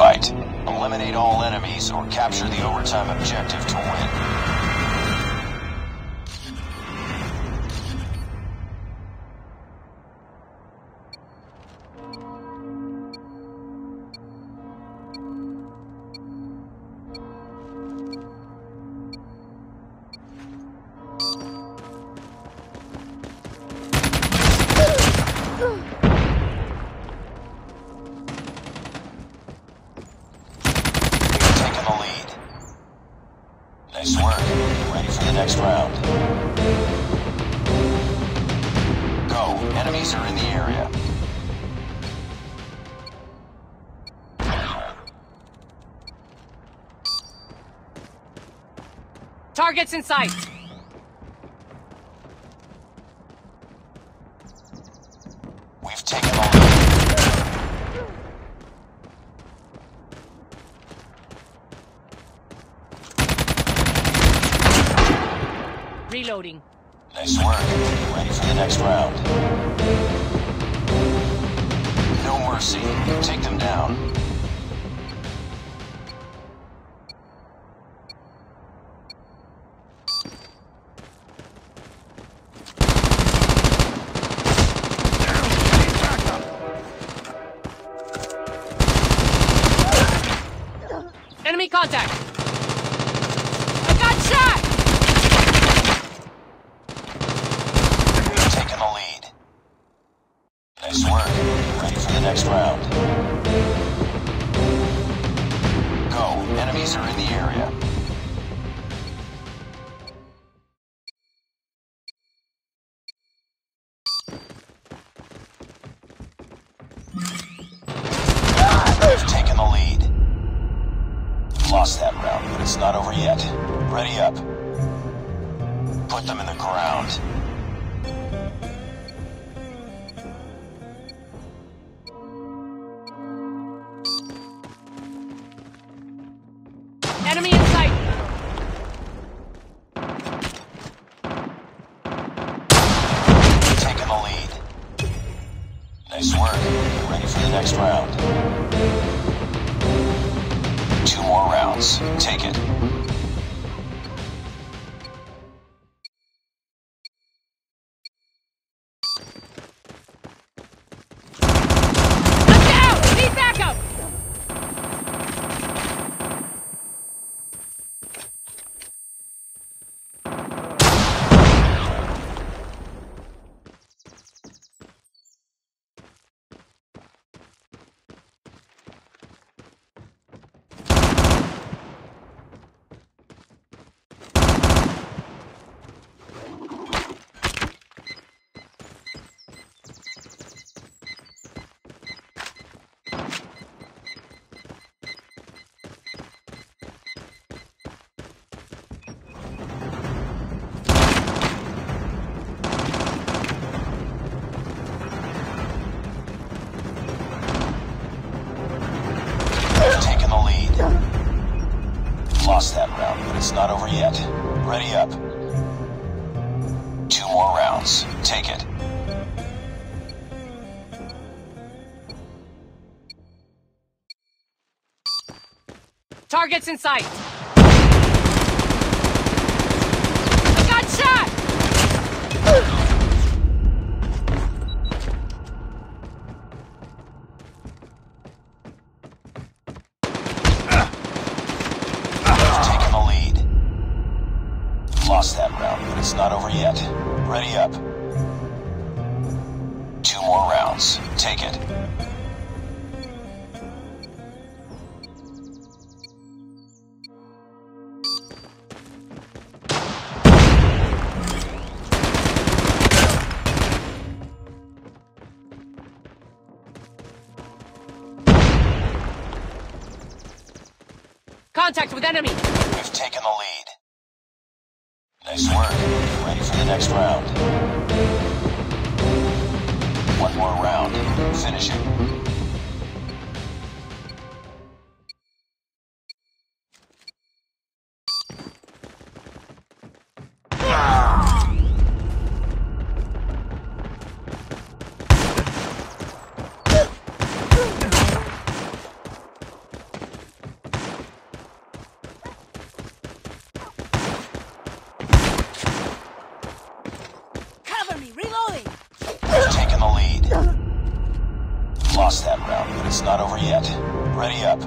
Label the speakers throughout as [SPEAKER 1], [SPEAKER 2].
[SPEAKER 1] fight. Eliminate all enemies or capture the overtime objective to win. Taking Ready for the next round. Go. Enemies are in the area.
[SPEAKER 2] Targets in sight.
[SPEAKER 1] We've taken the lead.
[SPEAKER 2] Reloading.
[SPEAKER 1] Nice work. Ready for the next round. No mercy. Take them down.
[SPEAKER 2] Enemy contact.
[SPEAKER 1] Enemies are in the area. We've taken the lead. Lost that round, but it's not over yet. Ready up. Put them in the ground.
[SPEAKER 2] Enemy in sight.
[SPEAKER 1] Taking the lead. Nice work. Ready for the next round. Two more rounds. Take it. Lost that round, but it's not over yet. Ready up. Two more rounds. Take it.
[SPEAKER 2] Targets in sight.
[SPEAKER 1] Lost that round, but it's not over yet. Ready up. Two more rounds. Take it.
[SPEAKER 2] Contact with enemy.
[SPEAKER 1] We've taken the lead. Nice work. Ready for the next round. One more round. Finish it. Ready up.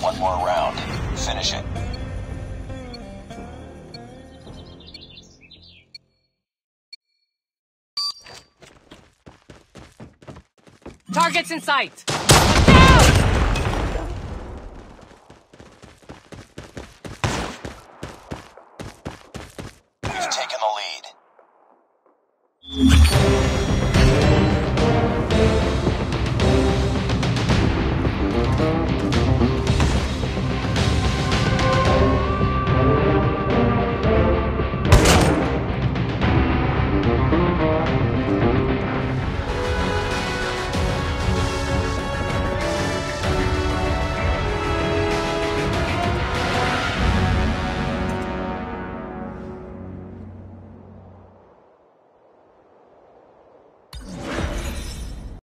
[SPEAKER 1] One more round. Finish it.
[SPEAKER 2] Targets in sight.
[SPEAKER 1] We've taken the lead.